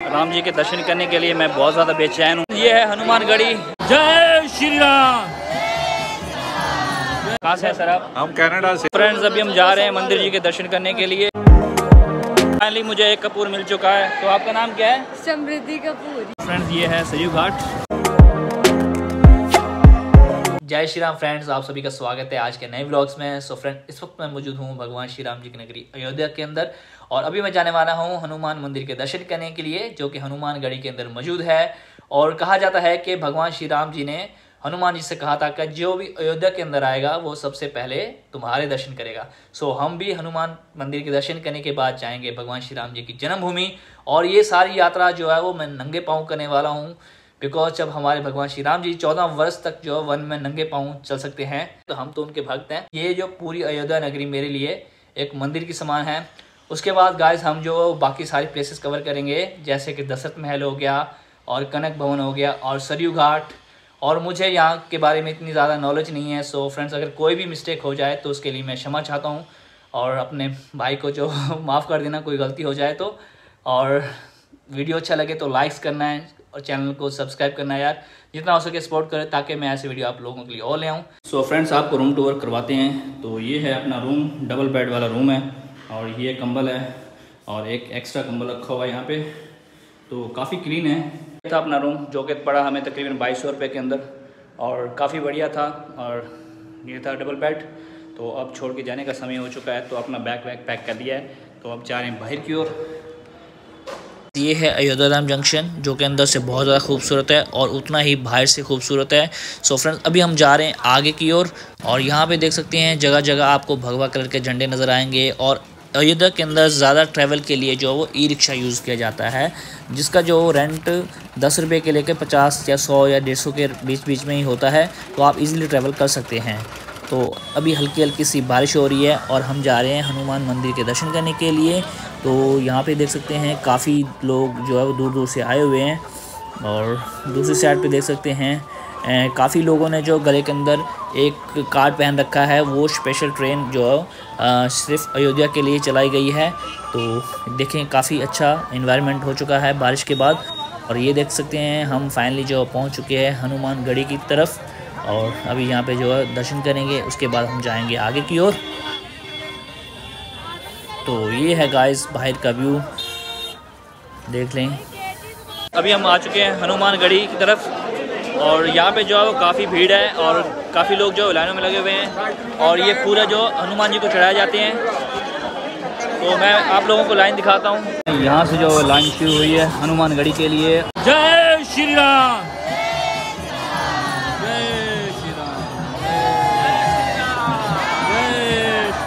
राम जी के दर्शन करने के लिए मैं बहुत ज़्यादा बेचैन हूँ। ये है हनुमानगढ़ी जय श्री राम। कहाँ से है सर आप? हम कनाडा से। फ्रेंड्स अभी हम जा रहे हैं मंदिर जी के दर्शन करने के लिए। फाइनली मुझे एक कपूर मिल चुका है। तो आपका नाम क्या है? समृद्धि कपूर। फ्रेंड्स ये है सयू घाट। जय श्री राम फ्रेंड्स, आप सभी का स्वागत है आज के नए ब्लॉग्स में। सो फ्रेंड इस वक्त मैं मौजूद हूँ भगवान श्री राम जी की नगरी अयोध्या के अंदर। और अभी मैं जाने वाला हूँ हनुमान मंदिर के दर्शन करने के लिए, जो कि हनुमान गढ़ी के अंदर मौजूद है। और कहा जाता है कि भगवान श्री राम जी ने हनुमान जी से कहा था कि जो भी अयोध्या के अंदर आएगा, वो सबसे पहले तुम्हारे दर्शन करेगा। सो हम भी हनुमान मंदिर के दर्शन करने के बाद जाएँगे भगवान श्री राम जी की जन्मभूमि। और ये सारी यात्रा जो है, वो मैं नंगे पाँव करने वाला हूँ। बिकॉज़ जब हमारे भगवान श्री राम जी चौदह वर्ष तक जो वन में नंगे पाँव चल सकते हैं तो हम तो उनके भक्त हैं। ये जो पूरी अयोध्या नगरी मेरे लिए एक मंदिर की समान है। उसके बाद गाइस हम जो बाकी सारी प्लेसेस कवर करेंगे, जैसे कि दशरथ महल हो गया, और कनक भवन हो गया, और सरयू घाट। और मुझे यहाँ के बारे में इतनी ज़्यादा नॉलेज नहीं है सो फ्रेंड्स अगर कोई भी मिस्टेक हो जाए तो उसके लिए मैं क्षमा चाहता हूँ। और अपने भाई को जो माफ़ कर देना, कोई गलती हो जाए तो। और वीडियो अच्छा लगे तो लाइक्स करना है। और चैनल को सब्सक्राइब करना यार, जितना हो सके सपोर्ट करें ताकि मैं ऐसे वीडियो आप लोगों के लिए और ले आऊँ। सो फ्रेंड्स आपको रूम टूर करवाते हैं। तो ये है अपना रूम डबल बेड वाला रूम है और ये कंबल है और एक एक्स्ट्रा कंबल रखा हुआ है यहाँ पे। तो काफ़ी क्लीन है। था अपना रूम जो कि पड़ा हमें तकरीबन बाईस सौ के अंदर और काफ़ी बढ़िया था और ये था डबल बेड तो अब छोड़ के जाने का समय हो चुका है तो अपना बैग वैग पैक कर दिया है। तो अब जा रहे हैं बाहर की ओर। ये है अयोध्या धाम जंक्शन जो कि अंदर से बहुत ज़्यादा खूबसूरत है और उतना ही बाहर से खूबसूरत है। सो फ्रेंड्स अभी हम जा रहे हैं आगे की ओर और, और यहाँ पे देख सकते हैं जगह जगह आपको भगवा कलर के झंडे नज़र आएँगे और अयोध्या के अंदर ज़्यादा ट्रैवल के लिए जो वो ई रिक्शा यूज़ किया जाता है जिसका जो रेंट दस रुपये के लेकर पचास या सौ या डेढ़ सौ के बीच बीच में ही होता है तो आप इजीली ट्रैवल कर सकते हैं। तो अभी हल्की हल्की सी बारिश हो रही है और हम जा रहे हैं हनुमान मंदिर के दर्शन करने के लिए। तो यहाँ पे देख सकते हैं काफ़ी लोग जो है वो दूर दूर से आए हुए हैं और दूसरी साइड पे देख सकते हैं काफ़ी लोगों ने जो गले के अंदर एक कार्ड पहन रखा है, वो स्पेशल ट्रेन जो है सिर्फ़ अयोध्या के लिए चलाई गई है। तो देखें काफ़ी अच्छा इन्वायरमेंट हो चुका है बारिश के बाद और ये देख सकते हैं हम फाइनली जो पहुँच चुके हैं हनुमान गढ़ी की तरफ़ और अभी यहाँ पे जो है दर्शन करेंगे, उसके बाद हम जाएँगे आगे की ओर। तो ये है गाइस बाहर का व्यू देख लें। अभी हम आ चुके हैं हनुमान गढ़ी की तरफ़ और यहाँ पे जो है वो काफ़ी भीड़ है और काफ़ी लोग जो लाइनों में लगे हुए हैं और ये पूरा जो हनुमान जी को चढ़ाए जाते हैं। तो मैं आप लोगों को लाइन दिखाता हूँ। यहाँ से जो लाइन शुरू हुई है हनुमान गढ़ी के लिए। जय श्री राम। जय श्री राम।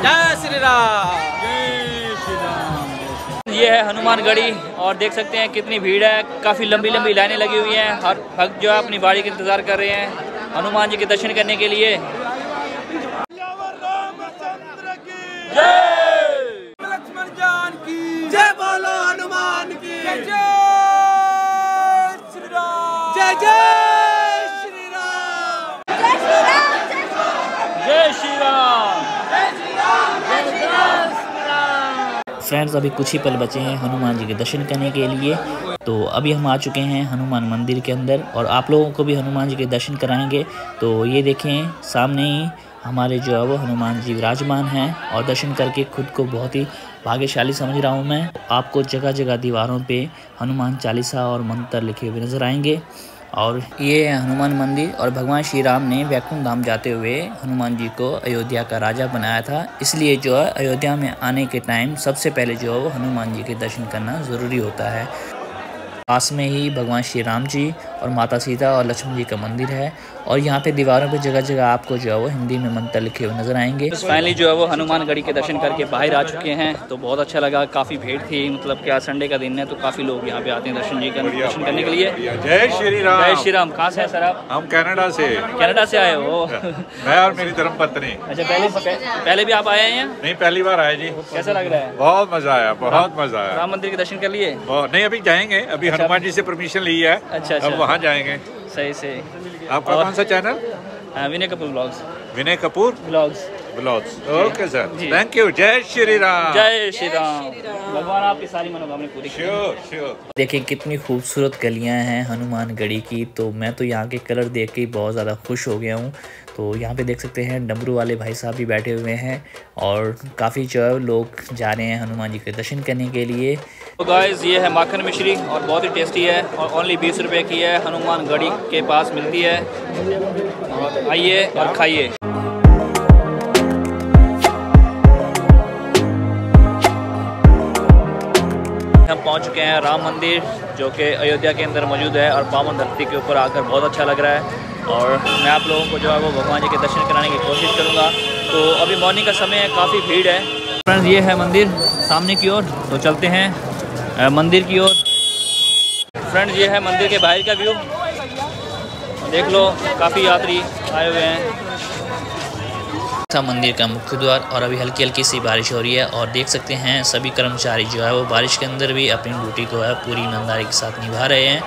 जय श्री राम। ये है हनुमानगढ़ी और देख सकते हैं कितनी भीड़ है, काफ़ी लंबी लंबी लाइनें लगी हुई हैं। हर भक्त जो है अपनी बाड़ी का इंतज़ार कर रहे हैं हनुमान जी के दर्शन करने के लिए। की, जय बोलो हनुमान की जय श्री राम जय जय श्री राम जय श्री राम फ्रेंड्स, अभी कुछ ही पल बचे हैं हनुमान जी के दर्शन करने के लिए। तो अभी हम आ चुके हैं हनुमान मंदिर के अंदर और आप लोगों को भी हनुमान जी के दर्शन कराएँगे। तो ये देखें, सामने ही हमारे जो है वो हनुमान जी विराजमान हैं और दर्शन करके खुद को बहुत ही भाग्यशाली समझ रहा हूँ मैं। आपको जगह जगह दीवारों पे हनुमान चालीसा और मंत्र लिखे हुए नज़र आएँगे। और ये है हनुमान मंदिर और भगवान श्री राम ने वैकुंठ धाम जाते हुए हनुमान जी को अयोध्या का राजा बनाया था। इसलिए जो है, अयोध्या में आने के टाइम सबसे पहले जो है, वो हनुमान जी के दर्शन करना ज़रूरी होता है। पास में ही भगवान श्री राम जी और माता सीता और लक्ष्मण जी का मंदिर है। और यहाँ पे दीवारों पे जगह जगह आपको जो है वो हिंदी में मंत्र लिखे हुए नज़र आएँगे। फाइनली जो है वो हनुमान गढ़ी के दर्शन करके बाहर आ चुके हैं। तो बहुत अच्छा लगा काफ़ी भीड़ थी मतलब क्या संडे का दिन है तो काफ़ी लोग यहाँ पे आते हैं दर्शन जी का दर्शन करने के लिए। जय श्री राम। जय श्री राम। कहाँ से है सर आप? हम कनाडा से। कैनेडा से आए हो। मैं और मेरी धर्म पत्नी। अच्छा पहले पहले भी आप आए हैं नहीं पहली बार आए जी। कैसा लग रहा है? बहुत मज़ा आया बहुत मज़ा आया। राम मंदिर के दर्शन कर लिए? नहीं अभी जाएँगे। अभी हनुमान जी से परमिशन ली है। अच्छा अच्छा। वहाँ जाएँगे? सही सही। आपका कौन सा चैनल हाँ, Vinay Kapoor blogs. Vinay Kapoor? Blogs. Blogs. Okay sir thank you Jai Shri Ram. जय श्री राम। भगवान आपकी सारी मनोकामना पूरी। श्योर श्योर देखिए कितनी खूबसूरत गलियाँ हैं हनुमान गढ़ी की। तो मैं तो यहाँ के कलर देख के ही बहुत ज़्यादा खुश हो गया हूँ। तो यहाँ पे देख सकते हैं डमरू वाले भाई साहब भी बैठे हुए हैं और काफ़ी जो है लोग जा रहे हैं हनुमान जी के दर्शन करने के लिए। तो गाइस ये है माखन मिश्री और बहुत ही टेस्टी है और ओनली बीस रुपए की है। हनुमान गढ़ी के पास मिलती है। और आइए और खाइए। चुके हैं राम मंदिर, जो कि अयोध्या के अंदर मौजूद है और पावन धरती के ऊपर आकर बहुत अच्छा लग रहा है। और मैं आप लोगों को जो है वो भगवान जी के दर्शन कराने की कोशिश करूँगा। तो अभी मॉर्निंग का समय है, काफ़ी भीड़ है। फ्रेंड्स, ये है मंदिर, सामने की ओर। तो चलते हैं मंदिर की ओर। फ्रेंड्स, ये है मंदिर के बाहर का व्यू। देख लो, काफ़ी यात्री आए हुए हैं। था मंदिर का मुख्य द्वार और अभी हल्की हल्की सी बारिश हो रही है और देख सकते हैं सभी कर्मचारी जो है वो बारिश के अंदर भी अपनी ड्यूटी को है पूरी ईमानदारी के साथ निभा रहे हैं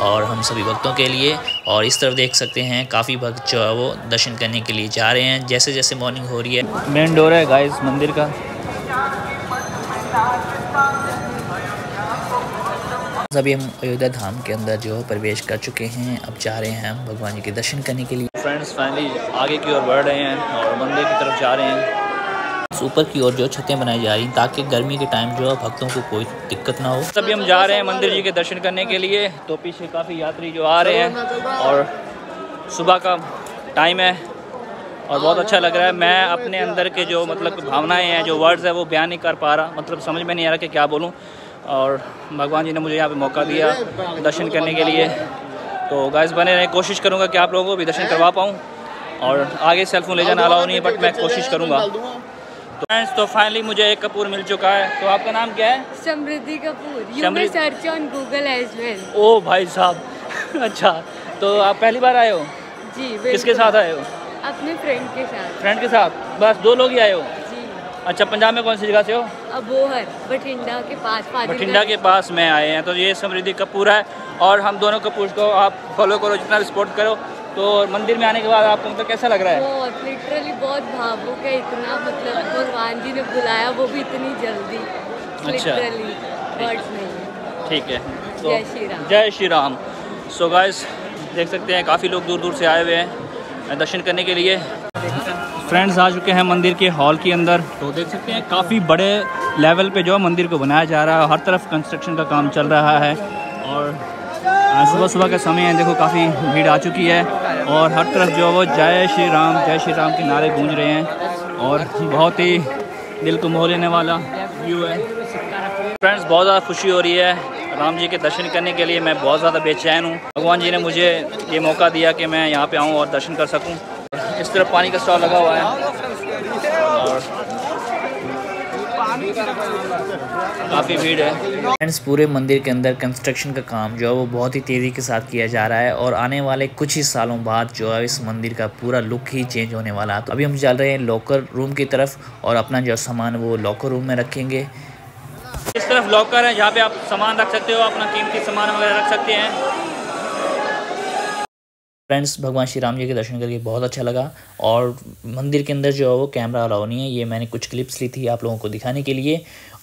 और हम सभी भक्तों के लिए और इस तरफ़ देख सकते हैं काफ़ी भक्त जो है वो दर्शन करने के लिए जा रहे हैं। जैसे जैसे मॉर्निंग हो रही है। मेन डोर है गाइस मंदिर का। अभी हम अयोध्या धाम के अंदर जो प्रवेश कर चुके हैं। अब जा रहे हैं हम भगवान जी के दर्शन करने के लिए। फ्रेंड्स फाइनली आगे की ओर बढ़ रहे हैं और मंदिर की तरफ़ जा रहे हैं। ऊपर की ओर जो छतें बनाई जा रही हैं ताकि गर्मी के टाइम जो है भक्तों को कोई दिक्कत ना हो। तभी हम जा रहे हैं मंदिर जी के दर्शन करने के लिए। तो पीछे काफ़ी यात्री जो आ रहे हैं और सुबह का टाइम है और बहुत अच्छा लग रहा है। मैं अपने अंदर के जो मतलब भावनाएँ हैं जो वर्ड्स है वो बयान नहीं कर पा रहा। मतलब समझ में नहीं आ रहा कि क्या बोलूँ। और भगवान जी ने मुझे यहाँ पे मौका दिया दर्शन करने के लिए। तो गाइस बने रहे। कोशिश करूँगा कि आप लोगों को भी दर्शन करवा पाऊँ और आगे सेलफोन ले जाना अलाउ नहीं है बट मैं कोशिश करूँगा। तो फ्रेंड्स तो फाइनली मुझे एक कपूर मिल चुका है। तो आपका नाम क्या है? Samriddhi Kapoor. You may search on google as well. ओ भाई साहब। अच्छा तो आप पहली बार आए हो? जी किसके साथ आए हो? अपने फ्रेंड के साथ। फ्रेंड के साथ। बस दो लोग ही आए हो? अच्छा पंजाब में कौन सी जगह से हो? अबोहर बठिंडा के पास बठिंडा के पास में आए हैं तो ये समृद्धि कपूर है और हम दोनों कपूर को आप फॉलो करो जितना भी सपोर्ट करो। तो मंदिर में आने के बाद आपको मतलब कैसा लग रहा है? बहुत लिटरली बहुत भावुक है इतना मतलब भगवान जी ने बुलाया वो भी इतनी जल्दी। अच्छा। नहीं ठीक है तो जय श्री राम। जय श्री राम। सो गाइस देख सकते हैं काफ़ी लोग दूर दूर से आए हुए हैं दर्शन करने के लिए। फ्रेंड्स आ चुके हैं मंदिर के हॉल के अंदर। तो देख सकते हैं, काफ़ी बड़े लेवल पे जो है मंदिर को बनाया जा रहा है हर तरफ़ कंस्ट्रक्शन का काम चल रहा है। और सुबह सुबह का समय है, देखो काफ़ी भीड़ आ चुकी है और हर तरफ़ जो है वो जय श्री राम, जय श्री राम के नारे गूंज रहे हैं और बहुत ही दिल को मोह लेने वाला व्यू है। फ्रेंड्स बहुत ज़्यादा खुशी हो रही है राम जी के दर्शन करने के लिए। मैं बहुत ज़्यादा बेचैन हूँ। भगवान जी ने मुझे ये मौका दिया कि मैं यहाँ पे आऊँ और दर्शन कर सकूँ। इस तरफ़ पानी का स्टॉल लगा हुआ है। और काफ़ी भीड़ है। फ्रेंड्स पूरे मंदिर के अंदर कंस्ट्रक्शन का काम जो है वो बहुत ही तेज़ी के साथ किया जा रहा है और आने वाले कुछ ही सालों बाद जो है इस मंदिर का पूरा लुक ही चेंज होने वाला है। तो अभी हम चल रहे हैं लॉकर रूम की तरफ़ और अपना जो सामान वो लॉकर रूम में रखेंगे। इस तरफ़ लॉकर है जहाँ पे आप सामान रख सकते हो अपना कीमती सामान वगैरह रख सकते हैं। फ्रेंड्स, भगवान श्री राम जी के दर्शन करके बहुत अच्छा लगा और मंदिर के अंदर जो है वो कैमरा अलाउ नहीं है। ये मैंने कुछ क्लिप्स ली थी आप लोगों को दिखाने के लिए।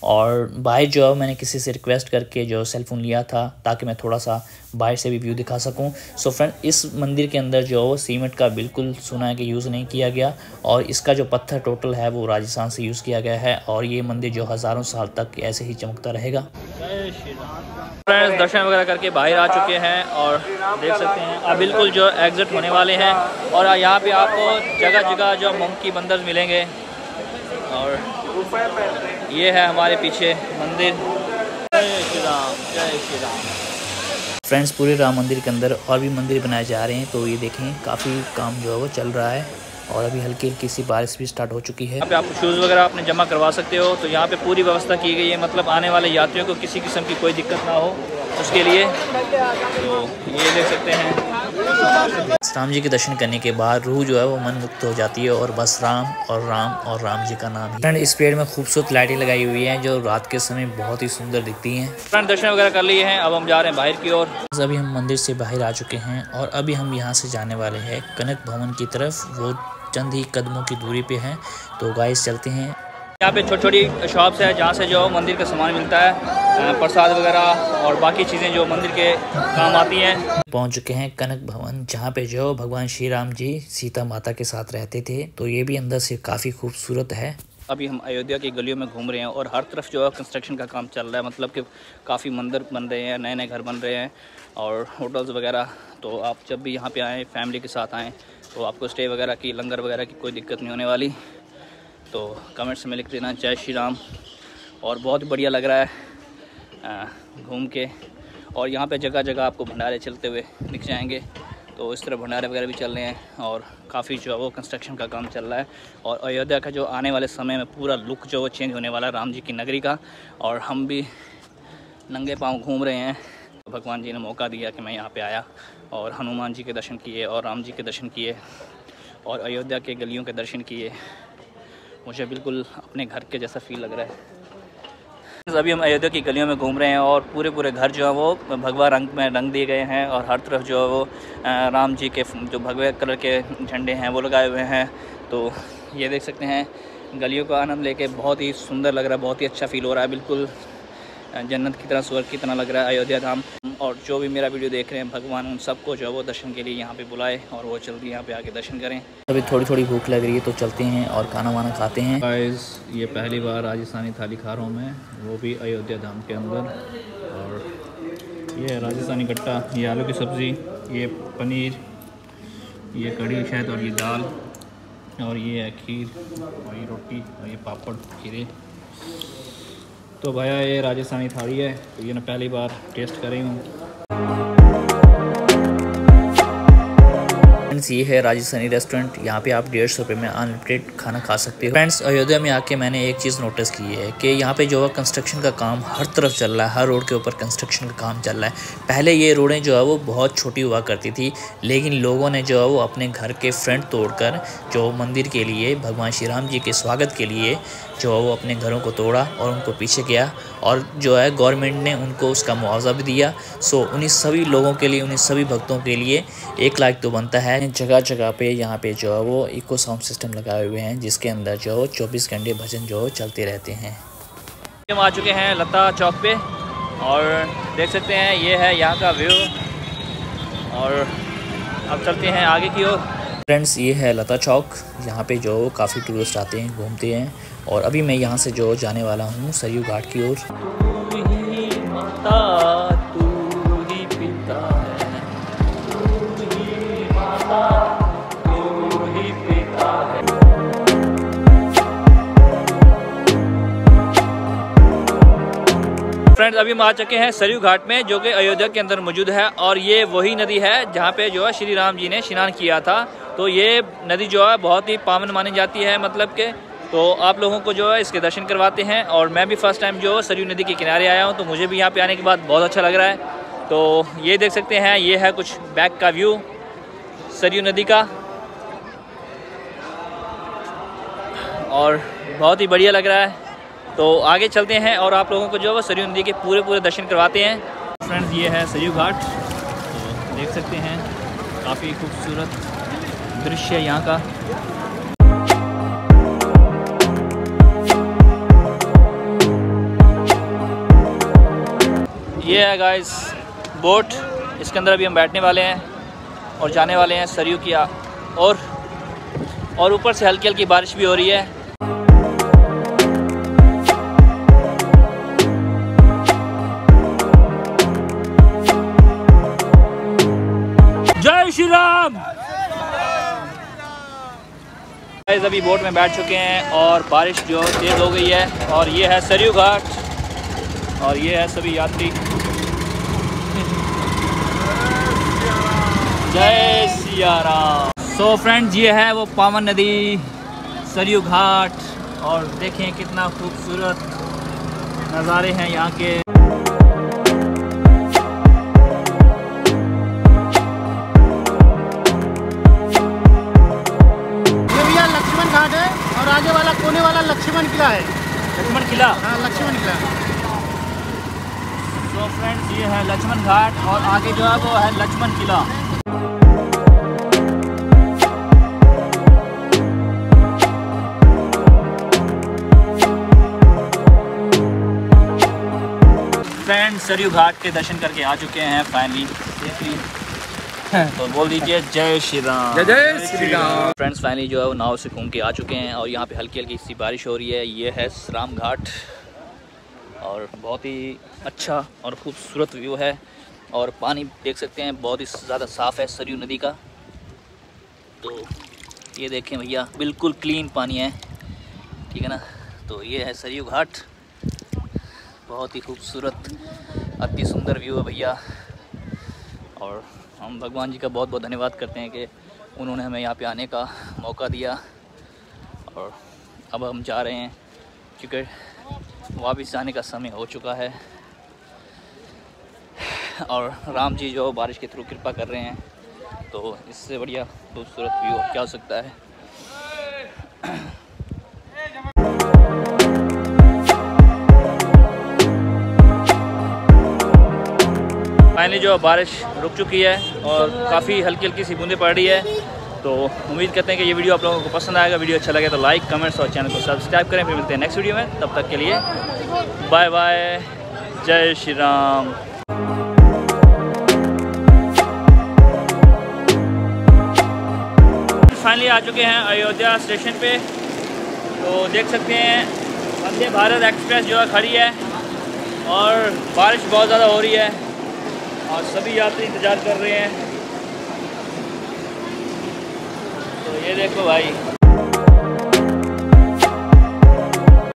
और बाहर जो मैंने किसी से रिक्वेस्ट करके जो सेल फ़ोन लिया था, ताकि मैं थोड़ा सा बाहर से भी व्यू दिखा सकूँ। सो फ्रेंड इस मंदिर के अंदर जो सीमेंट का बिल्कुल सुना है कि यूज़ नहीं किया गया, और इसका जो पत्थर टोटल है, वो राजस्थान से यूज़ किया गया है, और ये मंदिर जो हज़ारों साल तक ऐसे ही चमकता रहेगा। फ्रेंड्स दर्शन वगैरह करके बाहर आ चुके हैं, और देख सकते हैं, अब बिल्कुल जो एग्ज़िट होने वाले हैं, और यहाँ पे आपको जगह जगह जो मंकी बंदर मिलेंगे, और ये है हमारे पीछे मंदिर। जय श्री राम जय श्री राम। फ्रेंड्स पूरे राम मंदिर के अंदर और भी मंदिर बनाए जा रहे हैं तो ये देखें काफ़ी काम जो है वो चल रहा है और अभी हल्की हल्की सी बारिश भी स्टार्ट हो चुकी है। यहाँ पे आप शूज़ वगैरह आपने जमा करवा सकते हो तो यहाँ पे पूरी व्यवस्था की गई है मतलब आने वाले यात्रियों को किसी किस्म की कोई दिक्कत ना हो उसके लिए। तो ये देख सकते हैं। राम जी के दर्शन करने के बाद रूह जो है वो मन मुक्त हो जाती है और बस राम और राम और राम जी का नाम ही। फ्रेंड इस पेड़ में खूबसूरत लाइटें लगाई हुई हैं जो रात के समय बहुत ही सुंदर दिखती हैं। फ्रेंड दर्शन वगैरह कर लिए हैं। अब हम जा रहे हैं बाहर की ओर। अभी हम मंदिर से बाहर आ चुके हैं और अभी हम यहाँ से जाने वाले हैं कनक भवन की तरफ़। वो चंद ही कदमों की दूरी पे हैं। तो गाइस चलते हैं। यहाँ पे छोटी छोटी शॉप्स है जहाँ से जो मंदिर का सामान मिलता है प्रसाद वगैरह और बाकी चीज़ें जो मंदिर के काम आती हैं। पहुँच चुके हैं कनक भवन जहाँ पे जो भगवान श्री राम जी सीता माता के साथ रहते थे। तो ये भी अंदर से काफ़ी खूबसूरत है। अभी हम अयोध्या की गलियों में घूम रहे हैं और हर तरफ़ जो है कंस्ट्रक्शन का काम चल रहा है। मतलब कि काफ़ी मंदिर बन रहे हैं नए नए घर बन रहे हैं और होटल्स वगैरह। तो आप जब भी यहाँ पे आएँ फैमिली के साथ आएँ तो आपको स्टे वगैरह की लंगर वगैरह की कोई दिक्कत नहीं होने वाली। तो कमेंट्स में लिख देना। जय श्री राम। और बहुत बढ़िया लग रहा है घूम के। और यहाँ पे जगह जगह आपको भंडारे चलते हुए दिख जाएँगे। तो इस तरह भंडारे वगैरह भी चल रहे हैं और काफ़ी जो है वो कंस्ट्रक्शन का काम चल रहा है। और अयोध्या का जो आने वाले समय में पूरा लुक जो चेंज होने वाला है राम जी की नगरी का। और हम भी नंगे पाँव घूम रहे हैं। भगवान जी ने मौका दिया कि मैं यहाँ पे आया और हनुमान जी के दर्शन किए और राम जी के दर्शन किए और अयोध्या के गलियों के दर्शन किए। मुझे बिल्कुल अपने घर के जैसा फील लग रहा है। अभी हम अयोध्या की गलियों में घूम रहे हैं और पूरे पूरे घर जो है वो भगवा रंग में रंग दिए गए हैं और हर तरफ़ जो है वो राम जी के जो भगवे कलर के झंडे हैं वो लगाए हुए हैं। तो ये देख सकते हैं, गलियों का आनंद लेके बहुत ही सुंदर लग रहा है, बहुत ही अच्छा फील हो रहा है, बिल्कुल जन्नत की तरह स्वर्ग की तरह लग रहा है अयोध्या धाम। और जो भी मेरा वीडियो देख रहे हैं भगवान उन सबको जो है वो दर्शन के लिए यहाँ पे बुलाए और वो जल्दी यहाँ पे आके दर्शन करें। अभी थोड़ी थोड़ी भूख लग रही है तो चलते हैं और खाना वाना खाते हैं। गाइस ये पहली बार राजस्थानी थाली खा रहा हूँ मैं वो भी अयोध्या धाम के अंदर। और ये है राजस्थानी कट्टा ये आलू की सब्ज़ी ये पनीर ये कढ़ी शायद और ये दाल और ये है खीर और ये रोटी और ये पापड़ खीरे। तो भैया, ये राजस्थानी थाली है तो ये मैं पहली बार टेस्ट कर रही हूँ। फ्रेंड्स ये है राजस्थानी रेस्टोरेंट यहाँ पे आप डेढ़ सौ रुपये में अनलिमिटेड खाना खा सकते हो। फ्रेंड्स अयोध्या में आके मैंने एक चीज़ नोटिस की है कि यहाँ पे जो है कंस्ट्रक्शन का काम हर तरफ़ चल रहा है, हर रोड के ऊपर कंस्ट्रक्शन का काम चल रहा है। पहले ये रोडें जो है वो बहुत छोटी हुआ करती थी, लेकिन लोगों ने जो है वो अपने घर के फ्रंट तोड़कर जो मंदिर के लिए, भगवान श्री राम जी के स्वागत के लिए जो है वो अपने घरों को तोड़ा और उनको पीछे गया और जो है गवर्नमेंट ने उनको उसका मुआवजा भी दिया। सो उन्हीं सभी लोगों के लिए उन्हीं सभी भक्तों के लिए एक लाख तो बनता है। जगह जगह पे यहाँ पे जो है वो इको साउंड सिस्टम लगाए हुए हैं जिसके अंदर जो है चौबीस घंटे भजन जो चलते रहते हैं। हम आ चुके हैं लता चौक पे और देख सकते हैं ये है यहाँ का व्यू। और अब चलते हैं आगे की ओर। फ्रेंड्स ये है लता चौक। यहाँ पे जो काफ़ी टूरिस्ट आते हैं घूमते हैं। और अभी मैं यहाँ से जो जाने वाला हूँ, सरयू घाट की ओर। फ्रेंड्स अभी हम आ चुके हैं सरयू घाट में, जो कि अयोध्या के अंदर मौजूद है, और ये वही नदी है जहाँ पे जो है श्री राम जी ने स्नान किया था। तो ये नदी जो है बहुत ही पावन मानी जाती है मतलब के तो आप लोगों को जो है इसके दर्शन करवाते हैं और मैं भी फ़र्स्ट टाइम जो सरयू नदी के किनारे आया हूँ तो मुझे भी यहाँ पे आने के बाद बहुत अच्छा लग रहा है। तो ये देख सकते हैं, ये है कुछ बैक का व्यू सरयू नदी का। और बहुत ही बढ़िया लग रहा है। तो आगे चलते हैं और आप लोगों को जो है सरयू नदी के पूरे पूरे दर्शन करवाते हैं। फ्रेंड्स, ये है सरयू घाट। तो देख सकते हैं, काफ़ी खूबसूरत दृश्य है यहाँ का। ये है गाइस बोट इसके अंदर अभी हम बैठने वाले हैं और जाने वाले हैं सरयू की और और ऊपर से हल्की हल्की बारिश भी हो रही है। जय श्री राम! अभी बोट में बैठ चुके हैं और बारिश जो तेज़ हो गई है और ये है सरयू घाट। और ये है सभी यात्री। जय सिया राम सो फ्रेंड्स ये है वो पावन नदी सरयू घाट और देखें कितना खूबसूरत नज़ारे हैं यहाँ के। लक्ष्मण घाट है और आगे वाला कोने वाला लक्ष्मण किला है। लक्ष्मण किला? हाँ लक्ष्मण किला। तो फ्रेंड्स ये है लक्ष्मण घाट और आगे जो है वो है लक्ष्मण किला। फ्रेंड्स सरयू घाट के दर्शन करके आ चुके हैं फाइनली तो बोल दीजिए जय श्री राम। जय जय श्री राम। फ्रेंड्स फाइनली जो है वो नाव से घूम के आ चुके हैं और यहाँ पे हल्की हल्की सी बारिश हो रही है। ये है श्राम घाट और बहुत ही अच्छा और खूबसूरत व्यू है और पानी देख सकते हैं, बहुत ही ज़्यादा साफ़ है सरयू नदी का। तो ये देखें भैया, बिल्कुल क्लीन पानी है, ठीक है ना? तो ये है सरयू घाट, बहुत ही खूबसूरत, अति सुंदर व्यू है भैया। और हम भगवान जी का बहुत बहुत धन्यवाद करते हैं कि उन्होंने हमें यहाँ पे आने का मौका दिया। और अब हम जा रहे हैं, क्योंकि वापस जाने का समय हो चुका है। और राम जी जो बारिश के थ्रू कृपा कर रहे हैं तो इससे बढ़िया खूबसूरत व्यू क्या हो सकता है। फाइनली जो बारिश रुक चुकी है और काफ़ी हल्की हल्की सी बूंदें पड़ रही है। तो उम्मीद करते हैं कि ये वीडियो आप लोगों को पसंद आएगा। वीडियो अच्छा लगे तो लाइक कमेंट्स और चैनल को सब्सक्राइब करें। फिर मिलते हैं नेक्स्ट वीडियो में। तब तक के लिए बाय बाय जय श्री राम। फाइनली आ चुके हैं अयोध्या स्टेशन पे। तो देख सकते हैं, वंदे भारत एक्सप्रेस जो है खड़ी है और बारिश बहुत ज़्यादा हो रही है और सभी यात्री इंतज़ार कर रहे हैं तो ये देखो भाई।